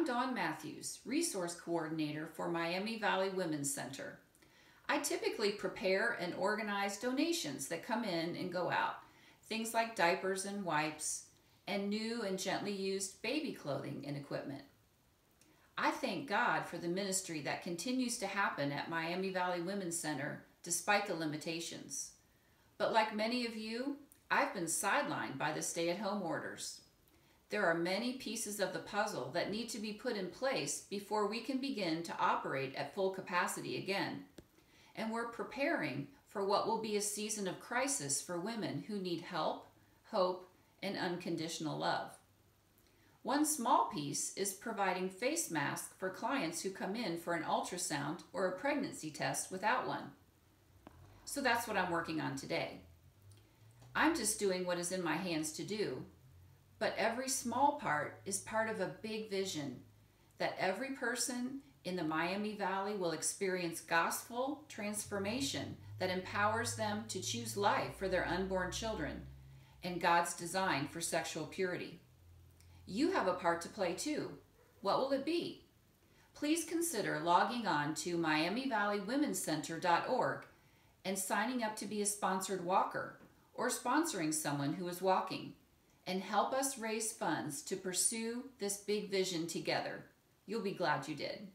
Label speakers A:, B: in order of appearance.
A: I'm Dawn Matthews, Resource Coordinator for Miami Valley Women's Center. I typically prepare and organize donations that come in and go out, things like diapers and wipes, and new and gently used baby clothing and equipment. I thank God for the ministry that continues to happen at Miami Valley Women's Center despite the limitations. But like many of you, I've been sidelined by the stay at home orders. There are many pieces of the puzzle that need to be put in place before we can begin to operate at full capacity again. And we're preparing for what will be a season of crisis for women who need help, hope, and unconditional love. One small piece is providing face masks for clients who come in for an ultrasound or a pregnancy test without one. So that's what I'm working on today. I'm just doing what is in my hands to do, but every small part is part of a big vision that every person in the Miami Valley will experience gospel transformation that empowers them to choose life for their unborn children and God's design for sexual purity. You have a part to play too. What will it be? Please consider logging on to MiamiValleyWomenCenter.org and signing up to be a sponsored walker or sponsoring someone who is walking and help us raise funds to pursue this big vision together. You'll be glad you did.